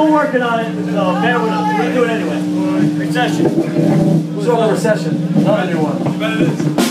still working on it, so bear with us. We're gonna do it anyway. Recession. So recession, not a new one. It is.